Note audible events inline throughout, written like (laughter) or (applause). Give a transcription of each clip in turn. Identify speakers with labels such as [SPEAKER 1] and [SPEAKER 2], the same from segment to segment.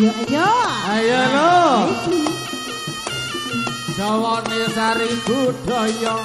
[SPEAKER 1] Ayo ayo.
[SPEAKER 2] Ayo lo. Jawa sari budaya.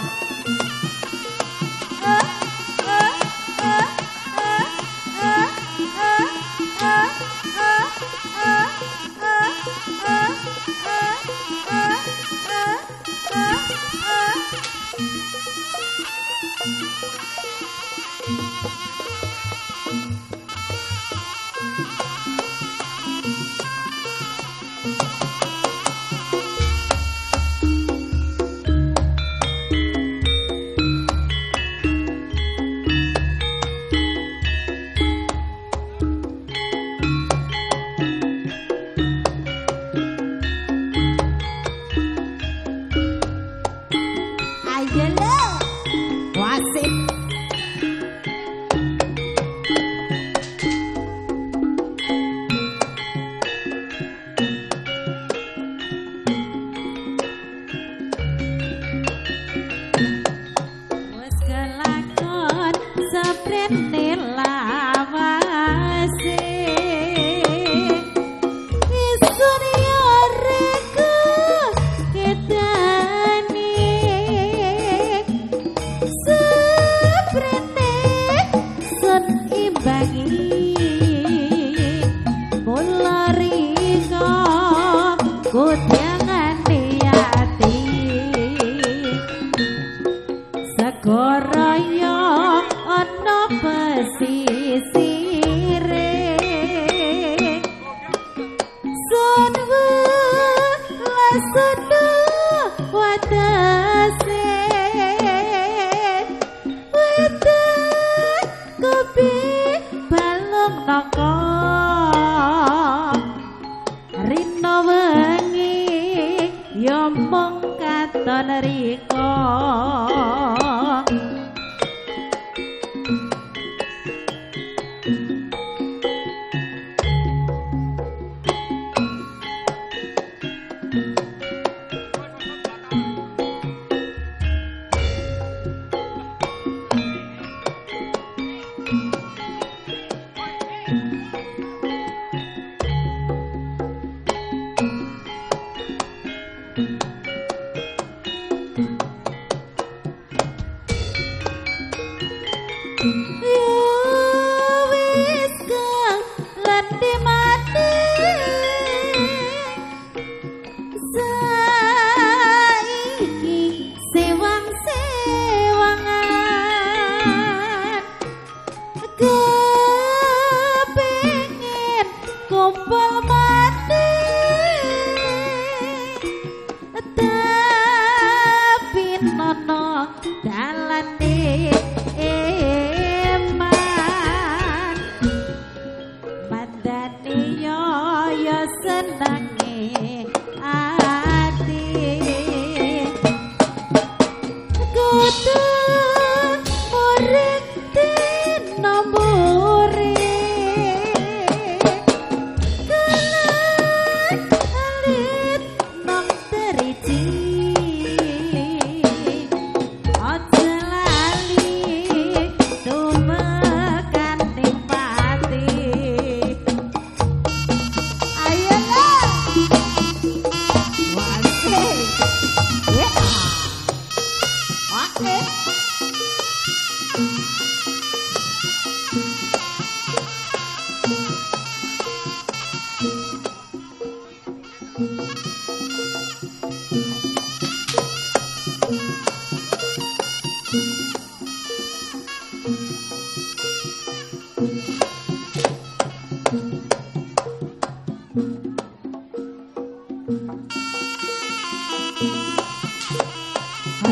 [SPEAKER 1] senange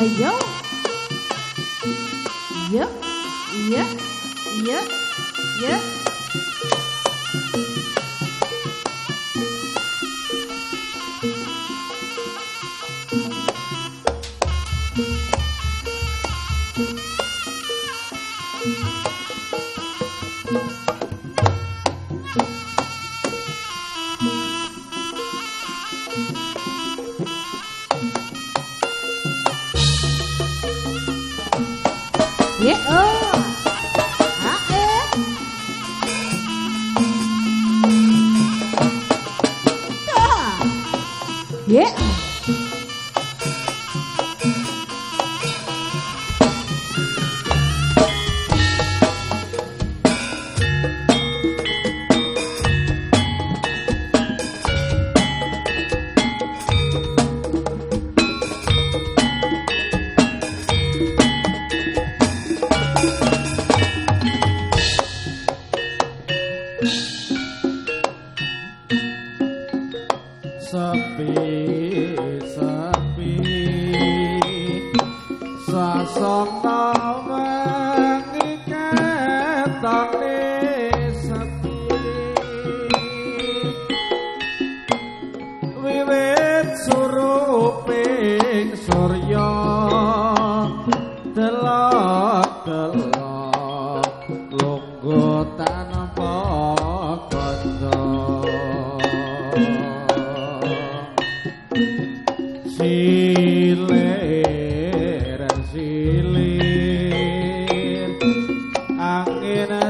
[SPEAKER 2] Yo. Yep. Yep. Yep. Yep.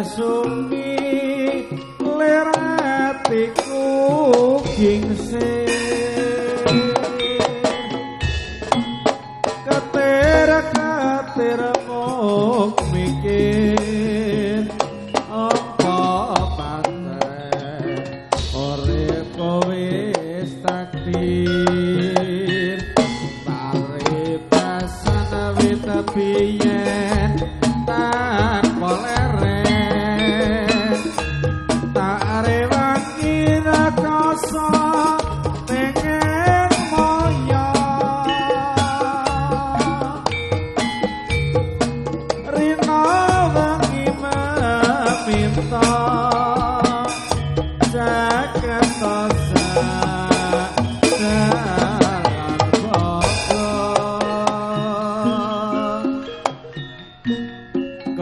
[SPEAKER 2] sumi leratiku gingsing.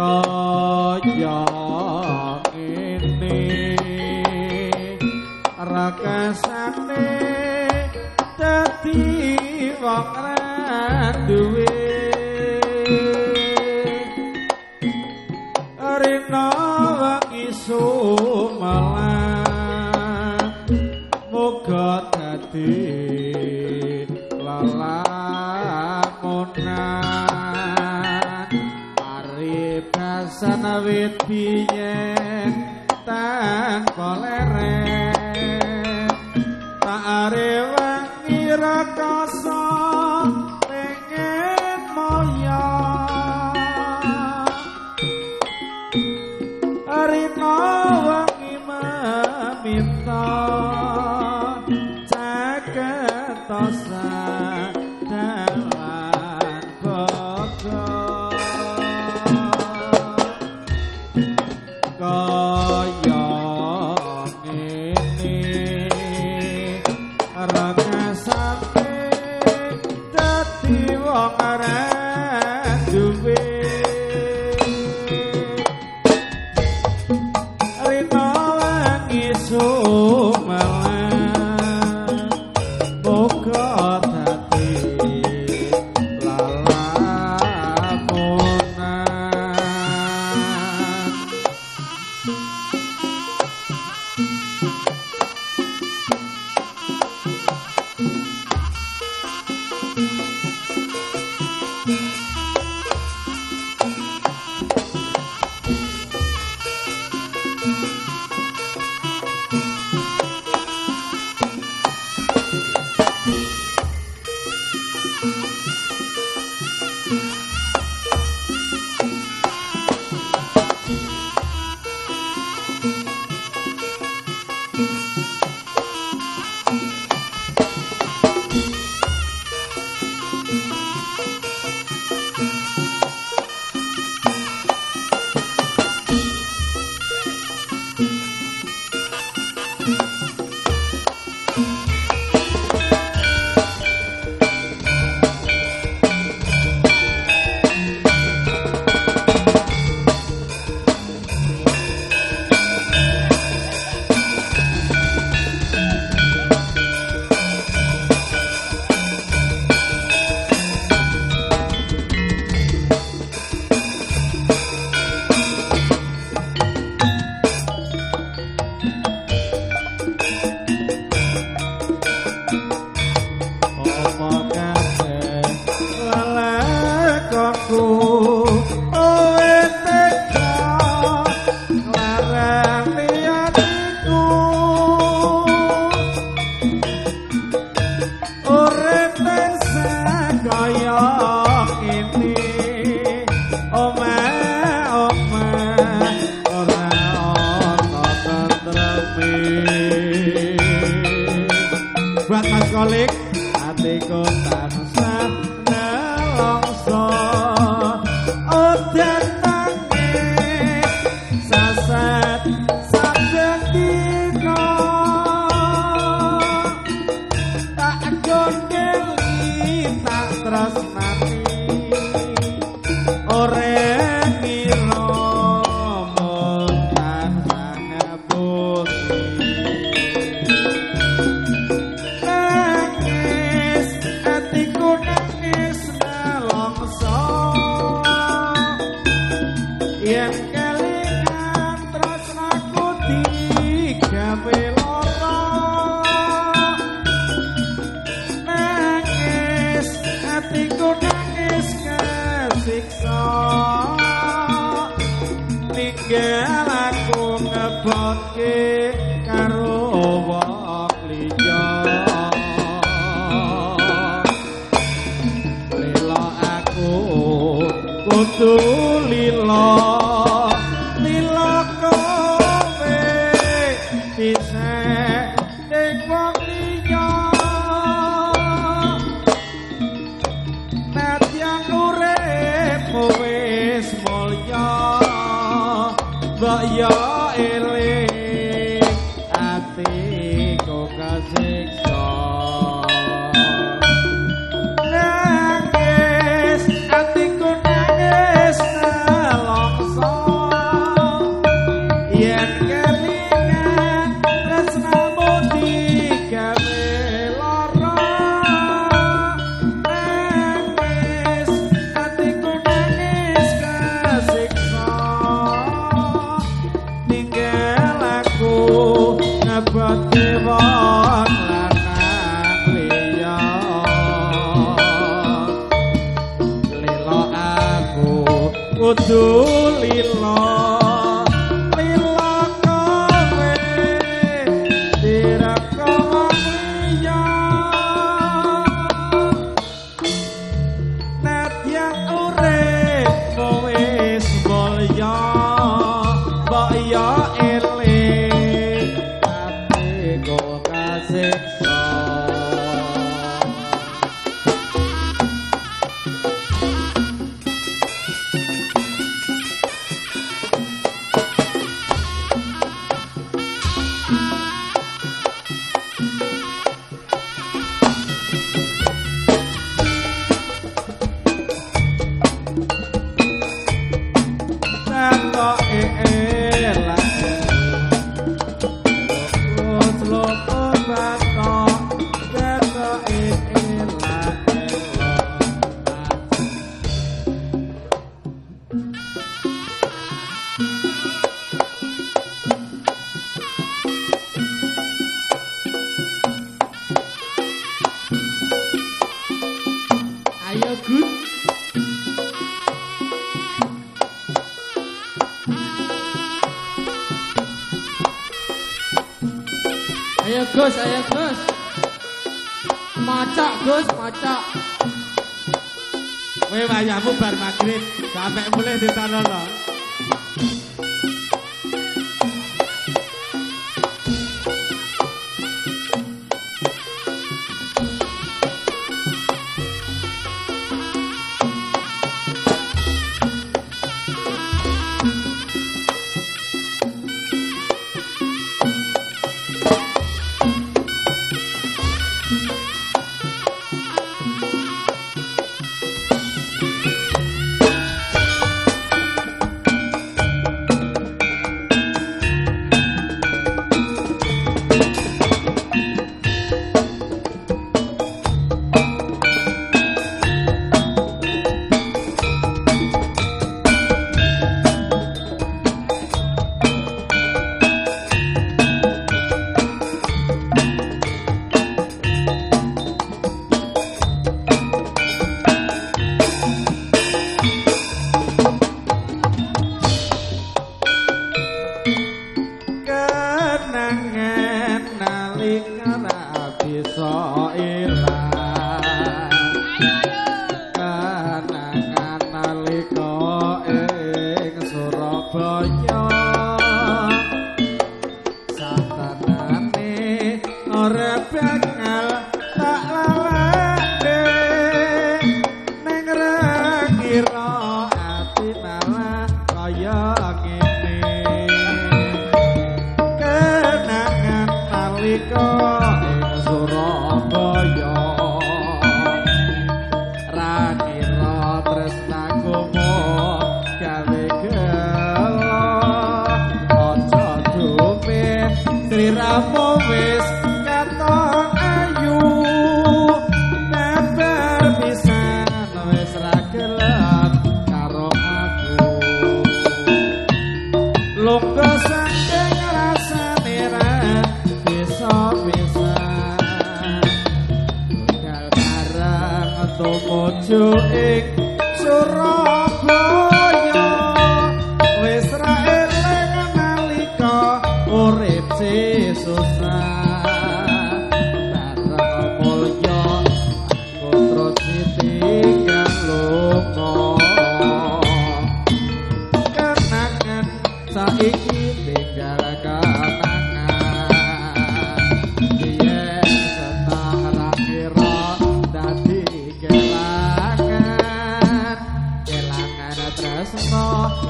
[SPEAKER 2] kaya ngene rakasane dadi wong ra duwe Thank you. Six. Ayo Gus,
[SPEAKER 3] ayo Gus. Macak Gus, macak.
[SPEAKER 2] Kowe wayahmu bar magrib, sampe mulih ditanono. so ik eh,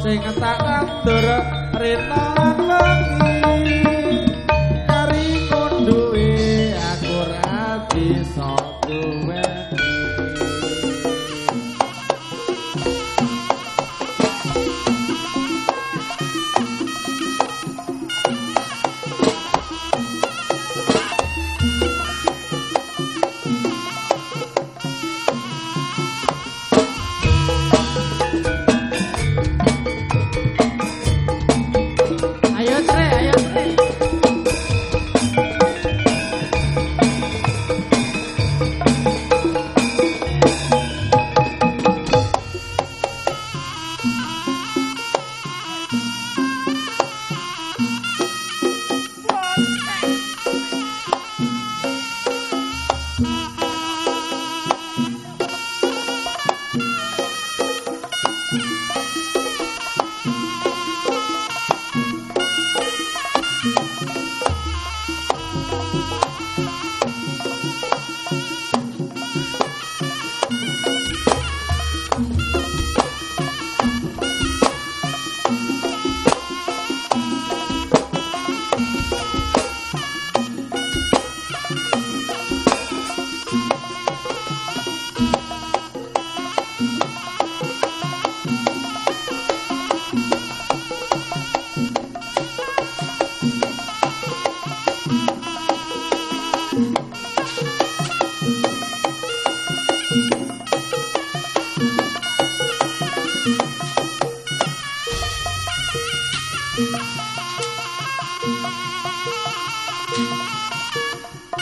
[SPEAKER 2] sing tak kandur rinan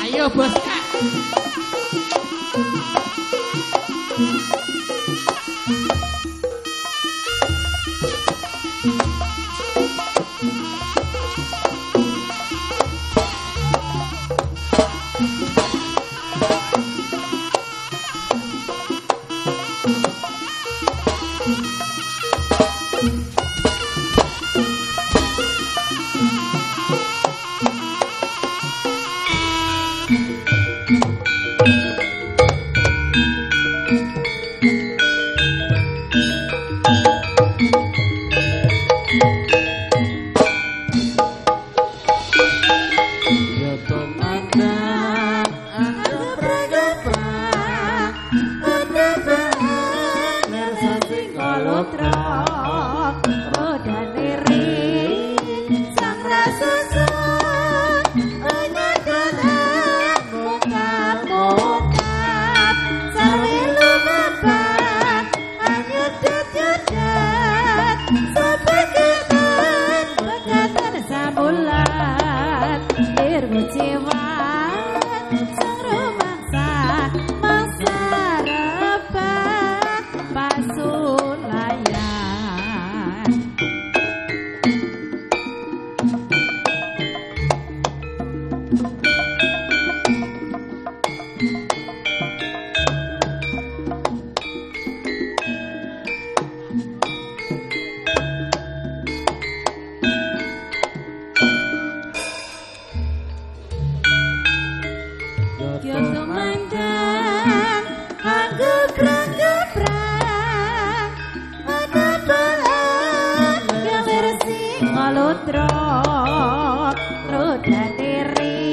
[SPEAKER 1] Ayo bos kak. Waludra Rudadiri Sang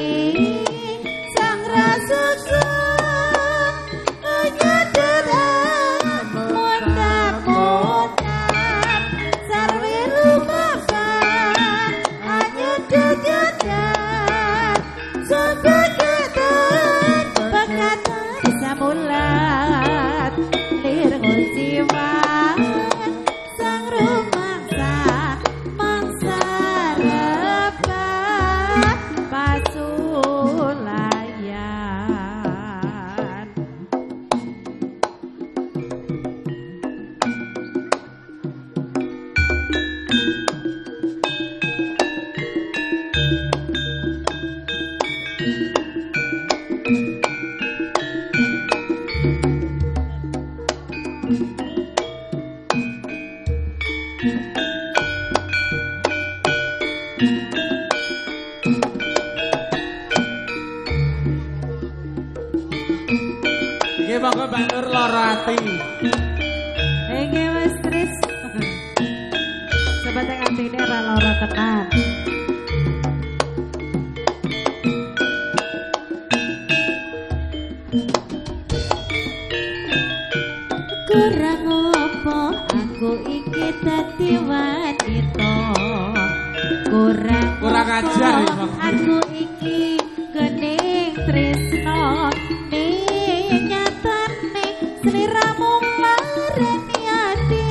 [SPEAKER 3] Iki monggo Mbak Nur lara ati.
[SPEAKER 1] Ege wis tris. (laughs) Sebab atine ora lara tenan. Dadi wanita Kurang
[SPEAKER 3] Kurang ajar.
[SPEAKER 1] Aku iki gening tresno ning nyatane sliramu lareni ati.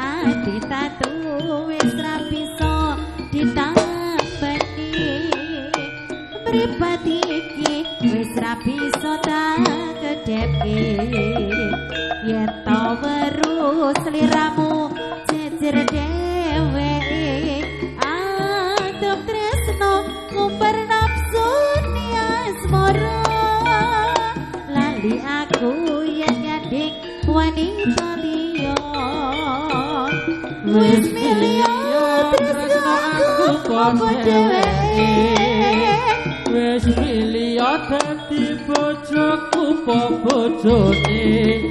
[SPEAKER 1] Ati tatu wis ra bisa ditambani. Pribadi iki wis ra bisa tak kedepke yen to weru sliramu dheweke adem tresno ngumbar nafsu asmara lali aku yen nyanding wanita liya. Wis milio tresno aku
[SPEAKER 2] Wis dadi bojoku po bojone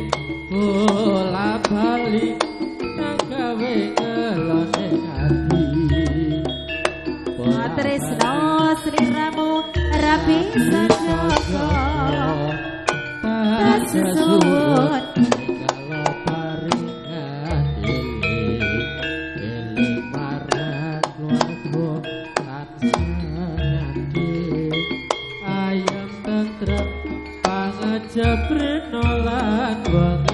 [SPEAKER 2] work.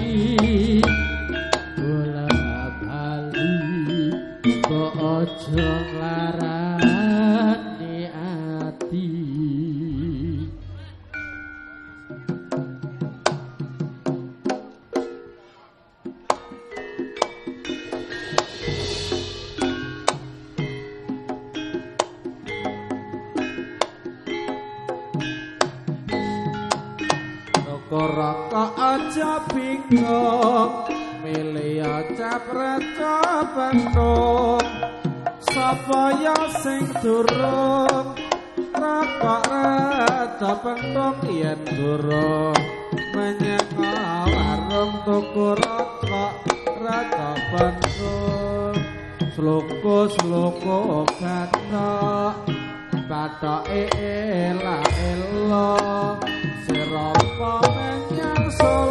[SPEAKER 2] 我
[SPEAKER 1] 们
[SPEAKER 2] 相
[SPEAKER 1] 守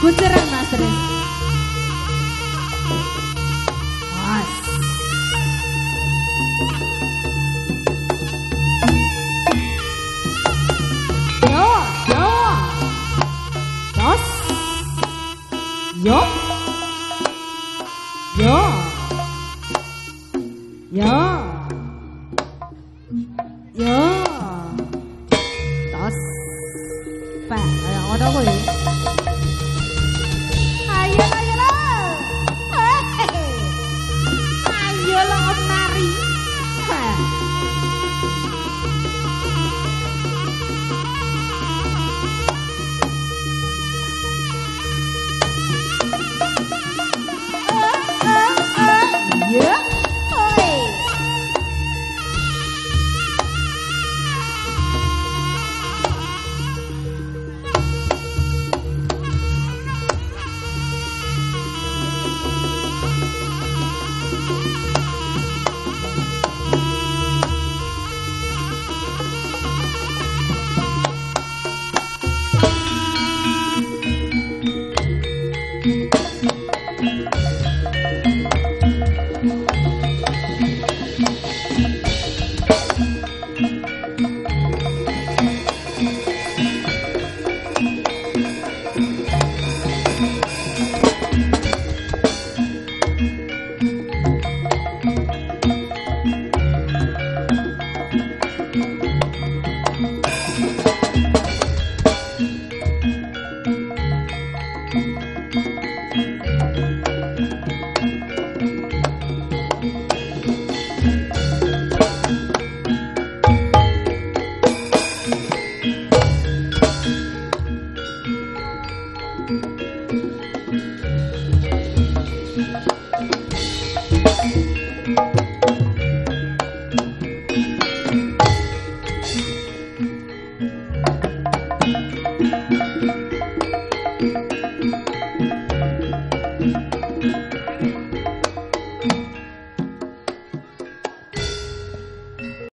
[SPEAKER 1] Kunciran Mas Riz Mas. Yo, yo. Mas Yo. Yo. Yo. Yo. Tos Pak, kayak ngotong gue